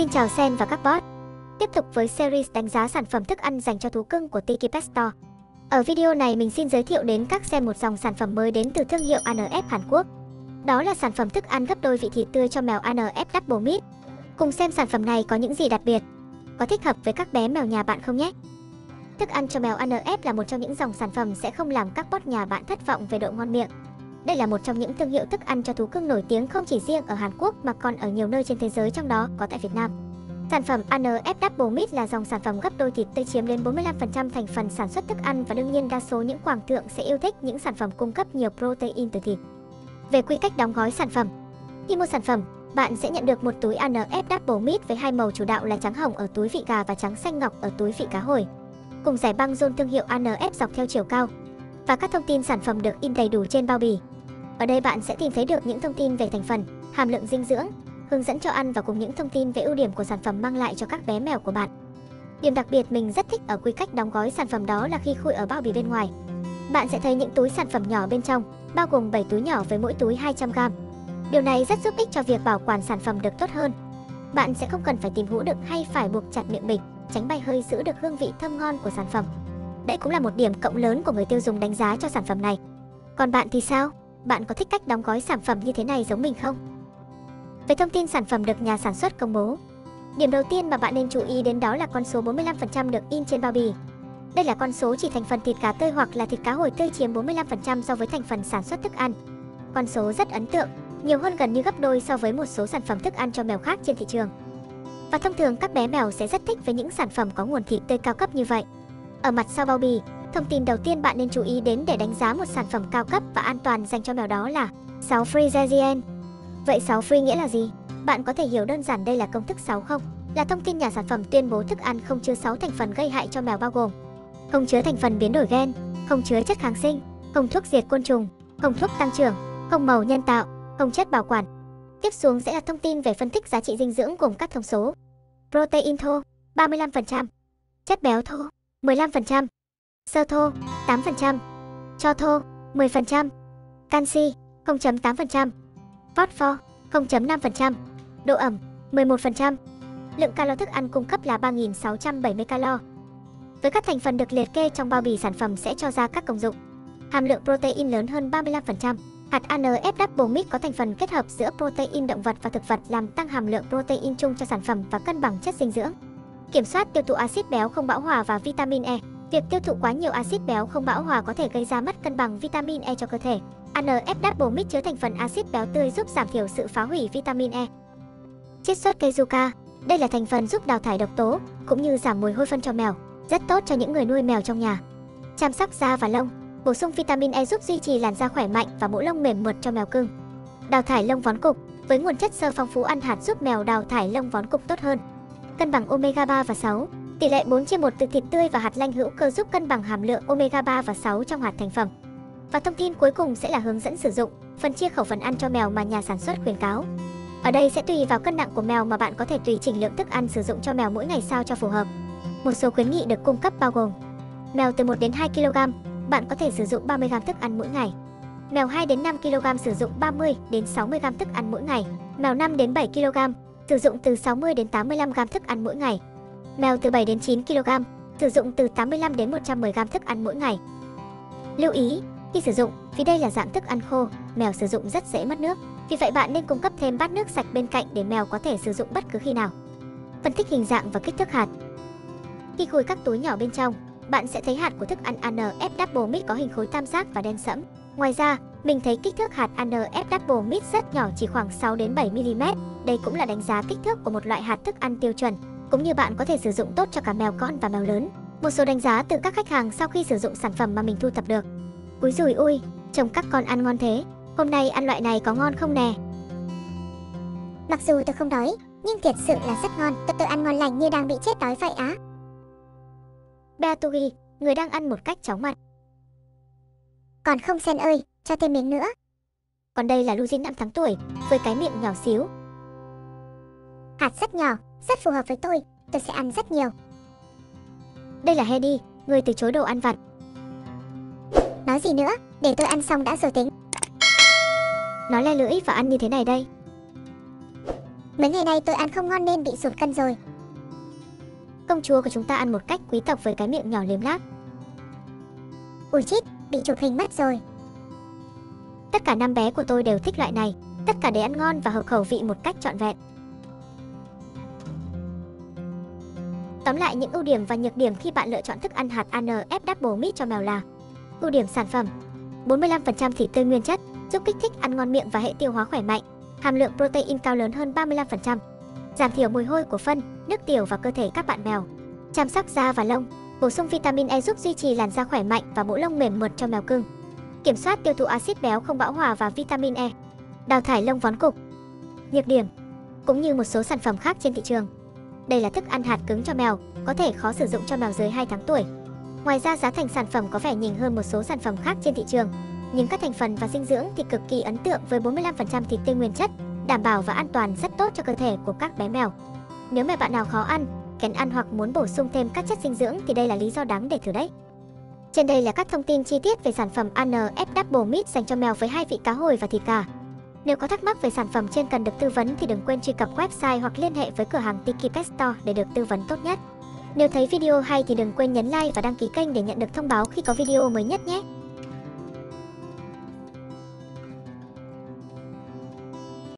Xin chào Sen và các bot. Tiếp tục với series đánh giá sản phẩm thức ăn dành cho thú cưng của Tiki Pet Store. Ở video này mình xin giới thiệu đến các Sen một dòng sản phẩm mới đến từ thương hiệu ANF Hàn Quốc. Đó là sản phẩm thức ăn gấp đôi vị thịt tươi cho mèo ANF Double Meat. Cùng xem sản phẩm này có những gì đặc biệt, có thích hợp với các bé mèo nhà bạn không nhé. Thức ăn cho mèo ANF là một trong những dòng sản phẩm sẽ không làm các bot nhà bạn thất vọng về độ ngon miệng. Đây là một trong những thương hiệu thức ăn cho thú cưng nổi tiếng không chỉ riêng ở Hàn Quốc mà còn ở nhiều nơi trên thế giới trong đó có tại Việt Nam. Sản phẩm ANF Double Meat là dòng sản phẩm gấp đôi thịt tươi chiếm đến 45% thành phần sản xuất thức ăn và đương nhiên đa số những quảng thượng sẽ yêu thích những sản phẩm cung cấp nhiều protein từ thịt. Về quy cách đóng gói sản phẩm. Khi mua sản phẩm, bạn sẽ nhận được một túi ANF Double Meat với hai màu chủ đạo là trắng hồng ở túi vị gà và trắng xanh ngọc ở túi vị cá hồi. Cùng giải băng rôn thương hiệu ANF dọc theo chiều cao. Và các thông tin sản phẩm được in đầy đủ trên bao bì. Ở đây bạn sẽ tìm thấy được những thông tin về thành phần, hàm lượng dinh dưỡng, hướng dẫn cho ăn và cùng những thông tin về ưu điểm của sản phẩm mang lại cho các bé mèo của bạn. Điểm đặc biệt mình rất thích ở quy cách đóng gói sản phẩm đó là khi khui ở bao bì bên ngoài. Bạn sẽ thấy những túi sản phẩm nhỏ bên trong, bao gồm 7 túi nhỏ với mỗi túi 200g. Điều này rất giúp ích cho việc bảo quản sản phẩm được tốt hơn. Bạn sẽ không cần phải tìm hũ đựng hay phải buộc chặt miệng mình, tránh bay hơi giữ được hương vị thơm ngon của sản phẩm. Đây cũng là một điểm cộng lớn của người tiêu dùng đánh giá cho sản phẩm này. Còn bạn thì sao? Bạn có thích cách đóng gói sản phẩm như thế này giống mình không? Về thông tin sản phẩm được nhà sản xuất công bố. Điểm đầu tiên mà bạn nên chú ý đến đó là con số 45% được in trên bao bì. Đây là con số chỉ thành phần thịt cá tươi hoặc là thịt cá hồi tươi chiếm 45% so với thành phần sản xuất thức ăn. Con số rất ấn tượng, nhiều hơn gần như gấp đôi so với một số sản phẩm thức ăn cho mèo khác trên thị trường. Và thông thường các bé mèo sẽ rất thích với những sản phẩm có nguồn thịt tươi cao cấp như vậy. Ở mặt sau bao bì, thông tin đầu tiên bạn nên chú ý đến để đánh giá một sản phẩm cao cấp và an toàn dành cho mèo đó là 6 free Zazien. Vậy 6 free nghĩa là gì? Bạn có thể hiểu đơn giản đây là công thức 6 không? Là thông tin nhà sản phẩm tuyên bố thức ăn không chứa 6 thành phần gây hại cho mèo bao gồm không chứa thành phần biến đổi gen, không chứa chất kháng sinh, không thuốc diệt côn trùng, không thuốc tăng trưởng, không màu nhân tạo, không chất bảo quản. Tiếp xuống sẽ là thông tin về phân tích giá trị dinh dưỡng gồm các thông số. Protein thô 35%, chất béo thô 15%, sơ thô 8%, cho thô 10%, canxi 0.8%, phosphor 0.5%, độ ẩm 11%. Lượng calo thức ăn cung cấp là 3.670 calo. Với các thành phần được liệt kê trong bao bì sản phẩm sẽ cho ra các công dụng. Hàm lượng protein lớn hơn 35%. Hạt ANF Double Mix có thành phần kết hợp giữa protein động vật và thực vật làm tăng hàm lượng protein chung cho sản phẩm và cân bằng chất dinh dưỡng. Kiểm soát tiêu thụ axit béo không bão hòa và vitamin E. Việc tiêu thụ quá nhiều axit béo không bão hòa có thể gây ra mất cân bằng vitamin E cho cơ thể. ANF Double Mix chứa thành phần axit béo tươi giúp giảm thiểu sự phá hủy vitamin E. Chiết xuất cây yucca. Đây là thành phần giúp đào thải độc tố cũng như giảm mùi hôi phân cho mèo, rất tốt cho những người nuôi mèo trong nhà. Chăm sóc da và lông. Bổ sung vitamin E giúp duy trì làn da khỏe mạnh và bộ lông mềm mượt cho mèo cưng. Đào thải lông vón cục. Với nguồn chất xơ phong phú ăn hạt giúp mèo đào thải lông vón cục tốt hơn. Cân bằng omega 3 và 6. Tỷ lệ 4 chia 1 từ thịt tươi và hạt lanh hữu cơ giúp cân bằng hàm lượng omega 3 và 6 trong hạt thành phẩm. Và thông tin cuối cùng sẽ là hướng dẫn sử dụng, phần chia khẩu phần ăn cho mèo mà nhà sản xuất khuyến cáo. Ở đây sẽ tùy vào cân nặng của mèo mà bạn có thể tùy chỉnh lượng thức ăn sử dụng cho mèo mỗi ngày sao cho phù hợp. Một số khuyến nghị được cung cấp bao gồm Mèo từ 1 đến 2 kg, bạn có thể sử dụng 30 g thức ăn mỗi ngày. Mèo 2 đến 5 kg sử dụng 30 đến 60 g thức ăn mỗi ngày. Mèo 5 đến 7 kg sử dụng từ 60 đến 85 g thức ăn mỗi ngày. Mèo từ 7 đến 9 kg sử dụng từ 85 đến 110 g thức ăn mỗi ngày. Lưu ý, khi sử dụng, vì đây là dạng thức ăn khô, mèo sử dụng rất dễ mất nước. Vì vậy bạn nên cung cấp thêm bát nước sạch bên cạnh để mèo có thể sử dụng bất cứ khi nào. Phân tích hình dạng và kích thước hạt. Khi khui các túi nhỏ bên trong, bạn sẽ thấy hạt của thức ăn ANF Double Mix có hình khối tam giác và đen sẫm. Ngoài ra, mình thấy kích thước hạt ANF Double Mix rất nhỏ chỉ khoảng 6 đến 7 mm. Đây cũng là đánh giá kích thước của một loại hạt thức ăn tiêu chuẩn, cũng như bạn có thể sử dụng tốt cho cả mèo con và mèo lớn. Một số đánh giá từ các khách hàng sau khi sử dụng sản phẩm mà mình thu thập được. Úi rùi ui, trông các con ăn ngon thế. Hôm nay ăn loại này có ngon không nè? Mặc dù tôi không đói, nhưng thiệt sự là rất ngon. Tôi, tôi ăn ngon lành như đang bị chết đói vậy á. Beatugi, người đang ăn một cách chóng mặt. Còn không Sen ơi, cho thêm miếng nữa. Còn đây là Luzin 5 tháng tuổi, với cái miệng nhỏ xíu. Hạt rất nhỏ, rất phù hợp với tôi, tôi sẽ ăn rất nhiều. Đây là Hedy, người từ chối đồ ăn vặt. Nói gì nữa, để tôi ăn xong đã rồi tính. nói le lưỡi và ăn như thế này đây. Mấy ngày nay tôi ăn không ngon nên bị sụt cân rồi. Công chúa của chúng ta ăn một cách quý tộc với cái miệng nhỏ liếm láp. Ui chít, bị chụp hình mất rồi. Tất cả năm bé của tôi đều thích loại này, tất cả đều ăn ngon và hợp khẩu vị một cách trọn vẹn. Tóm lại những ưu điểm và nhược điểm khi bạn lựa chọn thức ăn hạt ANF Double Meat cho mèo là Ưu điểm sản phẩm 45% thịt tươi nguyên chất, giúp kích thích ăn ngon miệng và hệ tiêu hóa khỏe mạnh. Hàm lượng protein cao lớn hơn 35%. Giảm thiểu mùi hôi của phân, nước tiểu và cơ thể các bạn mèo. Chăm sóc da và lông, bổ sung vitamin E giúp duy trì làn da khỏe mạnh và bộ lông mềm mượt cho mèo cưng. Kiểm soát tiêu thụ axit béo không bão hòa và vitamin E. Đào thải lông vón cục. Nhược điểm cũng như một số sản phẩm khác trên thị trường. Đây là thức ăn hạt cứng cho mèo, có thể khó sử dụng cho mèo dưới 2 tháng tuổi. Ngoài ra giá thành sản phẩm có vẻ nhỉnh hơn một số sản phẩm khác trên thị trường, nhưng các thành phần và dinh dưỡng thì cực kỳ ấn tượng với 45% thịt tươi nguyên chất, đảm bảo và an toàn rất tốt cho cơ thể của các bé mèo. Nếu mẹ bạn nào khó ăn, kén ăn hoặc muốn bổ sung thêm các chất dinh dưỡng thì đây là lý do đáng để thử đấy. Trên đây là các thông tin chi tiết về sản phẩm ANF Double Meat dành cho mèo với hai vị cá hồi và thịt gà. Nếu có thắc mắc về sản phẩm trên cần được tư vấn thì đừng quên truy cập website hoặc liên hệ với cửa hàng Tiki Pet Store để được tư vấn tốt nhất. Nếu thấy video hay thì đừng quên nhấn like và đăng ký kênh để nhận được thông báo khi có video mới nhất nhé.